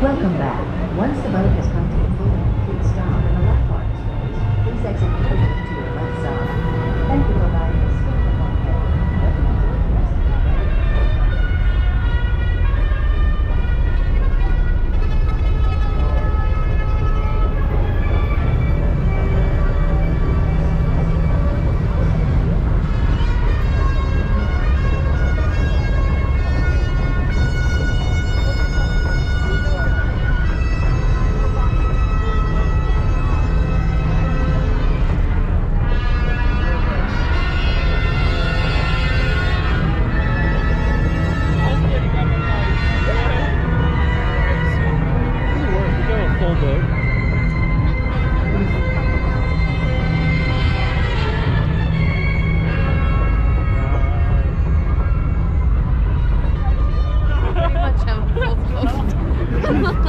Welcome back. Once the boat has come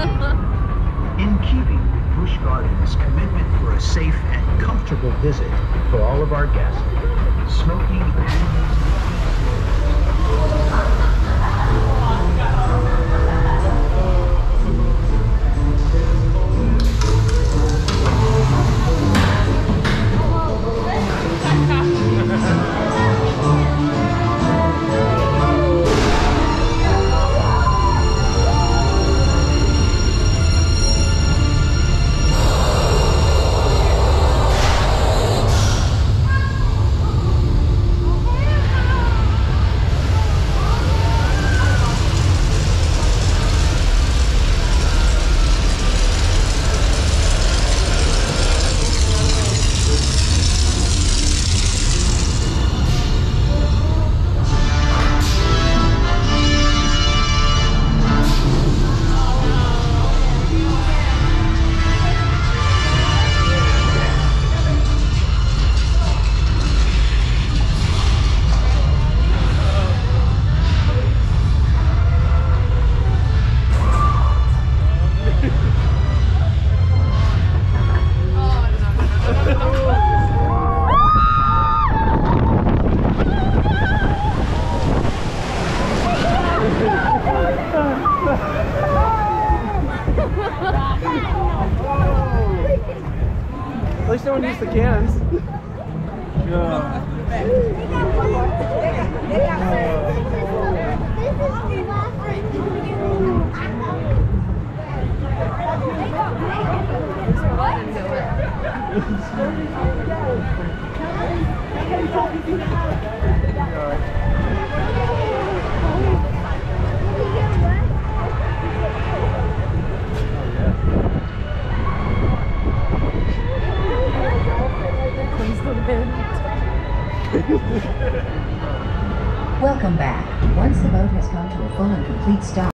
In keeping with Busch Gardens' commitment for a safe and comfortable visit for all of our guests, smoking At least no one used the cannons. yeah. Welcome back. Once the boat has come to a full and complete stop,